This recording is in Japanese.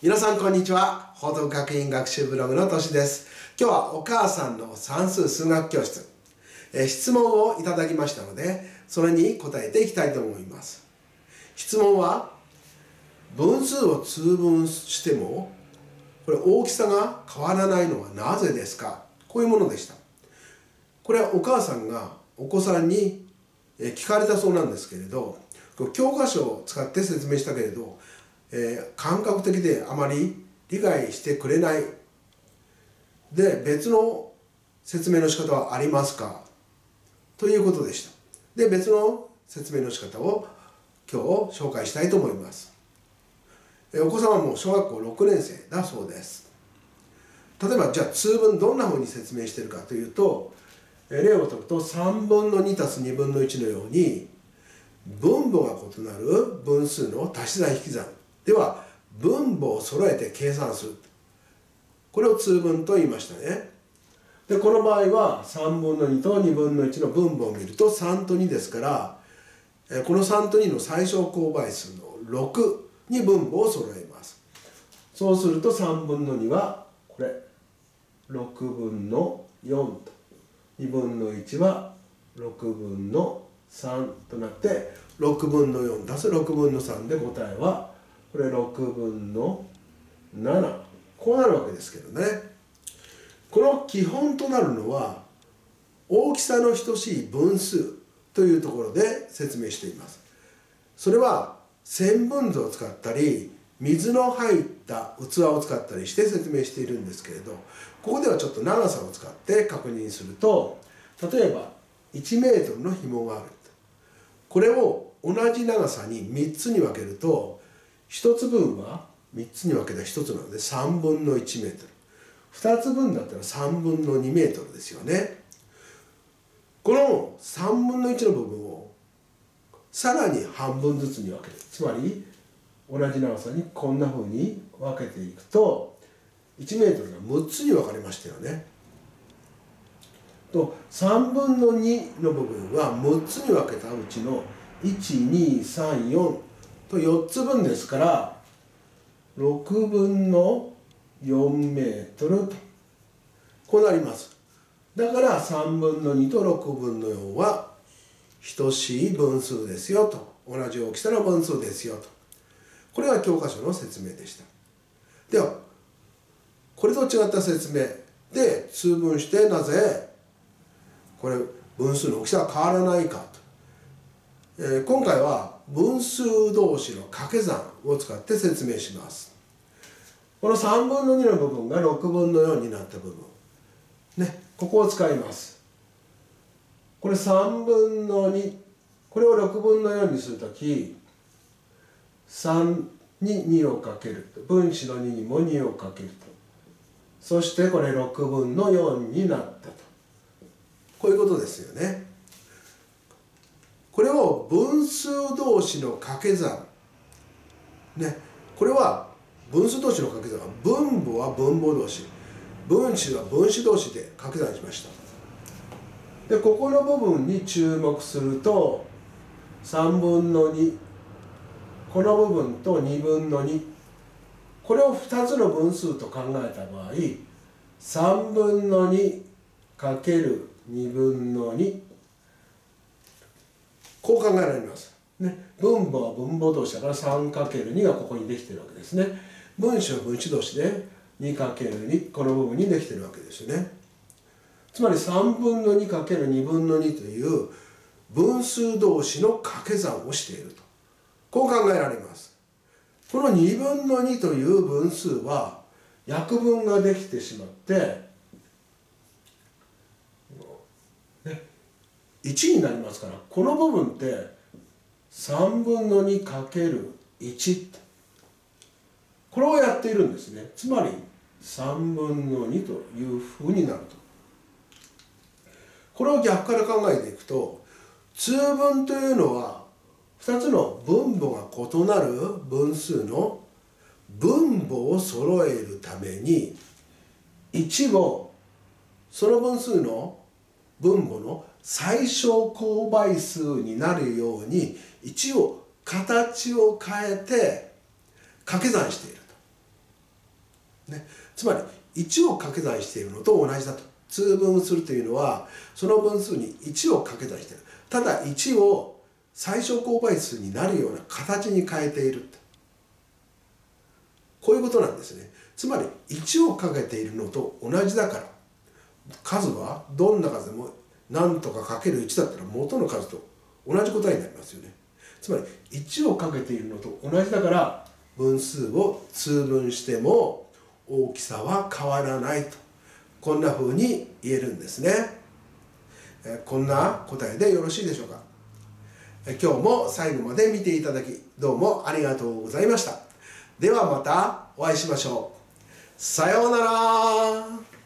皆さんこんにちは。報徳学院学習ブログのとしです。今日はお母さんの算数数学教室、え質問をいただきましたのでそれに答えていきたいと思います。質問は分数を通分してもこれ大きさが変わらないのはなぜですか？こういうものでした。これはお母さんがお子さんに聞かれたそうなんですけれど教科書を使って説明したけれどえー、感覚的であまり理解してくれない。で別の説明の仕方はありますか？ということでした。で別の説明の仕方を今日紹介したいと思います。お子様も小学校6年生だそうです。例えばじゃあ通分どんなふうに説明しているかというと例を解くと3分の2たす2分の1のように分母が異なる分数の足し算引き算。では分母を揃えて計算する。これを通分と言いましたね。でこの場合は3分の2と2分の1の分母を見ると3と2ですからこの3と2の最小公倍数の6に分母を揃えます。そうすると3分の2はこれ6分の4と。2分の1は6分の3となって6分の4足す6分の3で答えはこれ6分の7こうなるわけですけどね。この基本となるのは大きさの等しい分数というところで説明しています。それは線分図を使ったり水の入った器を使ったりして説明しているんですけれどここではちょっと長さを使って確認すると例えば1メートルの紐がある。これを同じ長さに3つに分けると1つ分は3つに分けた1つなので3分の1メートル。2つ分だったら3分の2メートルですよね。この3分の1の部分をさらに半分ずつに分ける。つまり同じ長さにこんなふうに分けていくと1メートルが6つに分かれましたよね。と3分の2の部分は6つに分けたうちの1234と4つ分ですから6分の4メートルとこうなります。だから3分の2と6分の4は等しい分数ですよと。同じ大きさの分数ですよと。これが教科書の説明でした。ではこれと違った説明。で通分してなぜこれ分数の大きさが変わらないか。えー、今回は分数同士の掛け算を使って説明します。この3分の2の部分が6分の4になった部分。ねここを使います。これ3分の2これを6分の4にするとき3に2をかけると分子の2にも2をかけると。そしてこれ6分の4になったと。こういうことですよね。これを分数同士の掛け算。ね。これは分数同士の掛け算。は分母は分母同士。分子は分子同士で掛け算しました。でここの部分に注目すると3分の2この部分と2分の2これを2つの分数と考えた場合3分の2かける2分の2こう考えられます。ね、分母は分母同士だから 3×2 がここにできてるわけですね。分子は分子同士で 2×2 この部分にできてるわけですよね。つまり3分の 2×2 分の2という分数同士の掛け算をしていると。こう考えられます。この2分の2という分数は約分ができてしまって1になりますからこの部分って3分の 2×1 って。これをやっているんですね。つまり3分の2というふうになると。これを逆から考えていくと通分というのは2つの分母が異なる分数の分母を揃えるために1をその分数の分母の最小公倍数になるように一応形を変えて掛け算しているね、つまり1を掛け算しているのと同じだと。通分するというのはその分数に1を掛け算している。ただ1を最小公倍数になるような形に変えているこういうことなんですね。つまり1をかけているのと同じだから。数はどんな数でも何とかかける1だったら元の数と同じ答えになりますよね。つまり1をかけているのと同じだから分数を通分しても大きさは変わらないと。こんな風に言えるんですね。こんな答えでよろしいでしょうか。今日も最後まで見ていただきどうもありがとうございました。ではまたお会いしましょう。さようなら。